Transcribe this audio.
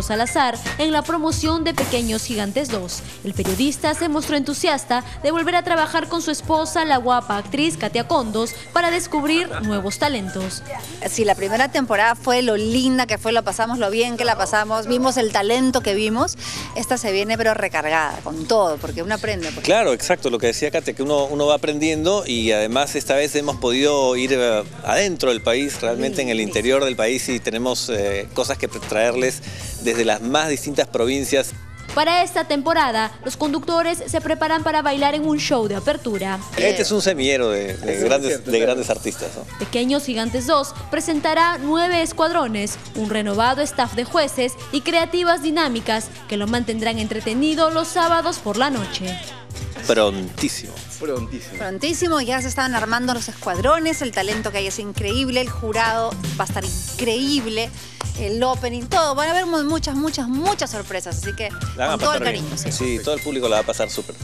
Hugo Salazar en la promoción de Pequeños Gigantes 2. El periodista se mostró entusiasta de volver a trabajar con su esposa, la guapa actriz Katia Condos, para descubrir nuevos talentos. Sí, la primera temporada fue lo linda que fue, lo pasamos, lo bien que la pasamos, vimos el talento que vimos. Esta se viene pero recargada, con todo, porque uno aprende. Claro, exacto, lo que decía Katia, que uno, uno va aprendiendo y además esta vez hemos podido ir eh, adentro del país, realmente en el interior del país y tenemos eh, cosas que traerles desde las más distintas provincias. Para esta temporada, los conductores se preparan para bailar en un show de apertura. Este es un semillero de, grandes, de grandes artistas. Pequeños Gigantes 2 presentará nueve escuadrones, un renovado staff de jueces y creativas dinámicas que lo mantendrán entretenido los sábados por la noche. Prontísimo. Prontísimo. Prontísimo, ya se están armando los escuadrones, el talento que hay es increíble, el jurado va a estar increíble, el opening, todo. Van a haber muchas, muchas, muchas sorpresas, así que con todo el cariño. sí, todo el público la va a pasar súper.